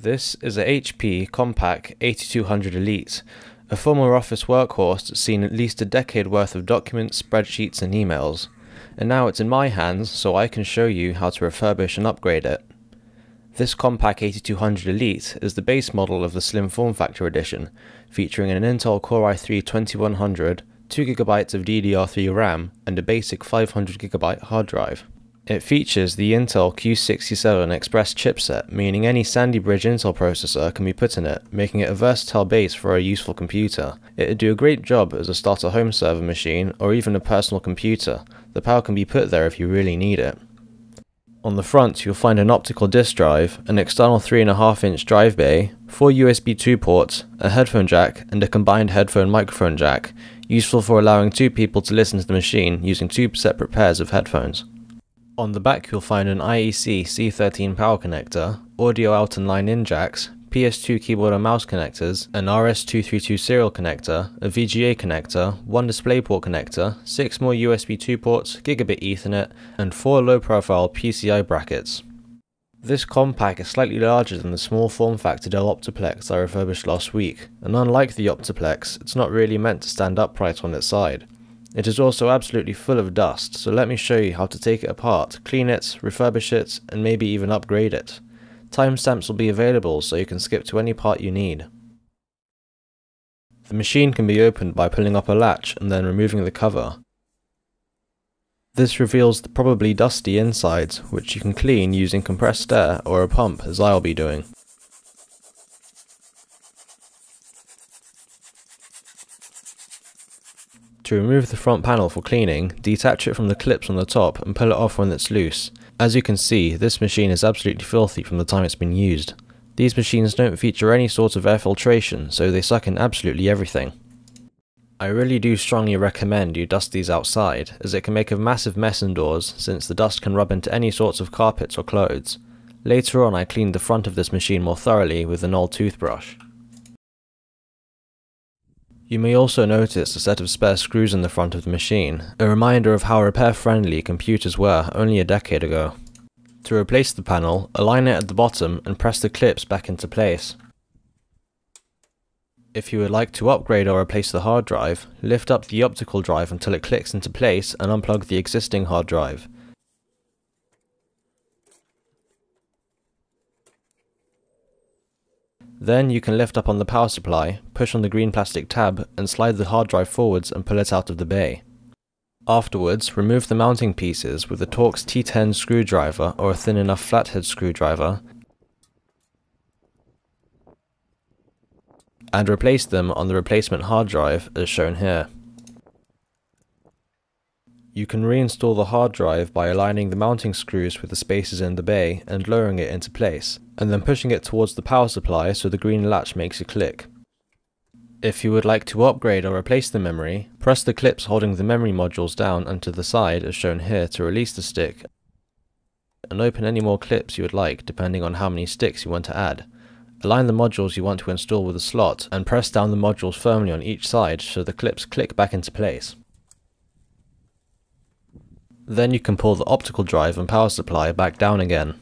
This is a HP Compaq 8200 Elite, a former office workhorse that's seen at least a decade worth of documents, spreadsheets and emails, and now it's in my hands so I can show you how to refurbish and upgrade it. This Compaq 8200 Elite is the base model of the slim form factor edition, featuring an Intel Core i3-2100, 2GB of DDR3 RAM, and a basic 500GB hard drive. It features the Intel Q67 Express chipset, meaning any Sandy Bridge Intel processor can be put in it, making it a versatile base for a useful computer. It'd do a great job as a starter home server machine or even a personal computer. The power can be put there if you really need it. On the front you'll find an optical disk drive, an external 3.5 inch drive bay, 4 USB 2 ports, a headphone jack and a combined headphone microphone jack, useful for allowing two people to listen to the machine using two separate pairs of headphones. On the back you'll find an IEC C13 power connector, audio out and line in jacks, PS2 keyboard and mouse connectors, an RS232 serial connector, a VGA connector, one DisplayPort connector, 6 more USB 2 ports, gigabit ethernet, and 4 low profile PCI brackets. This Compaq is slightly larger than the small form factor Dell Optiplex I refurbished last week, and unlike the Optiplex, it's not really meant to stand upright on its side. It is also absolutely full of dust, so let me show you how to take it apart, clean it, refurbish it, and maybe even upgrade it. Timestamps will be available so you can skip to any part you need. The machine can be opened by pulling up a latch and then removing the cover. This reveals the probably dusty insides, which you can clean using compressed air or a pump as I'll be doing. To remove the front panel for cleaning, detach it from the clips on the top and pull it off when it's loose. As you can see, this machine is absolutely filthy from the time it's been used. These machines don't feature any sort of air filtration, so they suck in absolutely everything. I really do strongly recommend you dust these outside, as it can make a massive mess indoors since the dust can rub into any sorts of carpets or clothes. Later on I cleaned the front of this machine more thoroughly with an old toothbrush. You may also notice a set of spare screws in the front of the machine, a reminder of how repair-friendly computers were only a decade ago. To replace the panel, align it at the bottom and press the clips back into place. If you would like to upgrade or replace the hard drive, lift up the optical drive until it clicks into place and unplug the existing hard drive. Then you can lift up on the power supply, push on the green plastic tab and slide the hard drive forwards and pull it out of the bay. Afterwards, remove the mounting pieces with a Torx T10 screwdriver or a thin enough flathead screwdriver and replace them on the replacement hard drive as shown here. You can reinstall the hard drive by aligning the mounting screws with the spaces in the bay and lowering it into place, and then pushing it towards the power supply so the green latch makes a click. If you would like to upgrade or replace the memory, press the clips holding the memory modules down and to the side as shown here to release the stick, and open any more clips you would like depending on how many sticks you want to add. Align the modules you want to install with the slot and press down the modules firmly on each side so the clips click back into place. Then you can pull the optical drive and power supply back down again.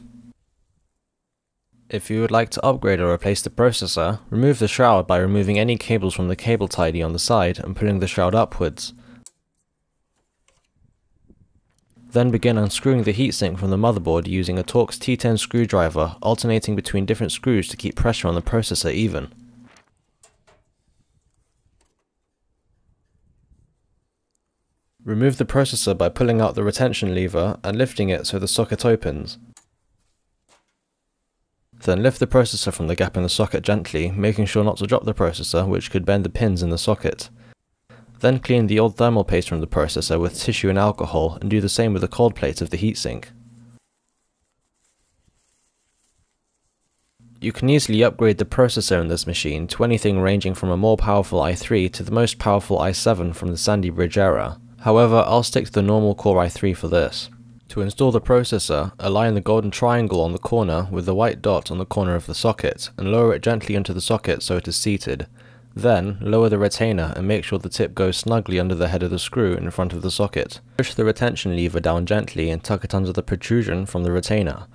If you would like to upgrade or replace the processor, remove the shroud by removing any cables from the cable tidy on the side and pulling the shroud upwards. Then begin unscrewing the heatsink from the motherboard using a Torx T10 screwdriver, alternating between different screws to keep pressure on the processor even. Remove the processor by pulling out the retention lever and lifting it so the socket opens. Then lift the processor from the gap in the socket gently, making sure not to drop the processor which could bend the pins in the socket. Then clean the old thermal paste from the processor with tissue and alcohol and do the same with the cold plate of the heatsink. You can easily upgrade the processor in this machine to anything ranging from a more powerful i3 to the most powerful i7 from the Sandy Bridge era. However, I'll stick to the normal Core i3 for this. To install the processor, align the golden triangle on the corner with the white dot on the corner of the socket, and lower it gently into the socket so it is seated. Then, lower the retainer and make sure the tip goes snugly under the head of the screw in front of the socket. Push the retention lever down gently and tuck it under the protrusion from the retainer.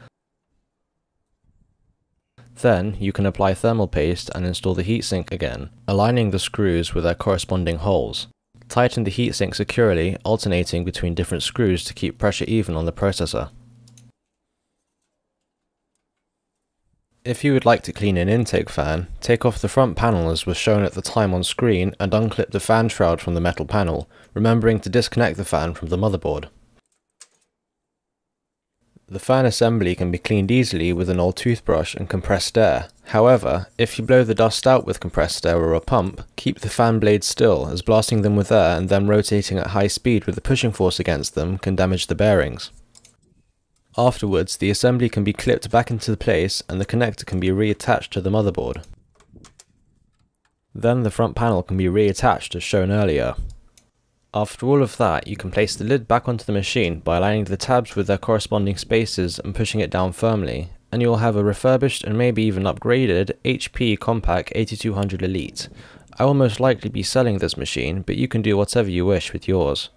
Then, you can apply thermal paste and install the heatsink again, aligning the screws with their corresponding holes. Tighten the heatsink securely, alternating between different screws to keep pressure even on the processor. If you would like to clean an intake fan, take off the front panel as was shown at the time on screen and unclip the fan shroud from the metal panel, remembering to disconnect the fan from the motherboard. The fan assembly can be cleaned easily with an old toothbrush and compressed air. However, if you blow the dust out with compressed air or a pump, keep the fan blades still as blasting them with air and then rotating at high speed with the pushing force against them can damage the bearings. Afterwards, the assembly can be clipped back into place and the connector can be reattached to the motherboard. Then the front panel can be reattached as shown earlier. After all of that, you can place the lid back onto the machine by aligning the tabs with their corresponding spaces and pushing it down firmly, and you'll have a refurbished and maybe even upgraded HP Compaq 8200 Elite. I will most likely be selling this machine, but you can do whatever you wish with yours.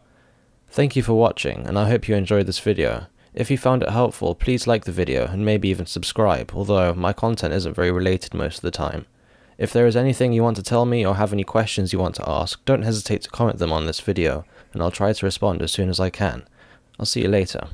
Thank you for watching, and I hope you enjoyed this video. If you found it helpful, please like the video and maybe even subscribe, although my content isn't very related most of the time. If there is anything you want to tell me or have any questions you want to ask, don't hesitate to comment them on this video, and I'll try to respond as soon as I can. I'll see you later.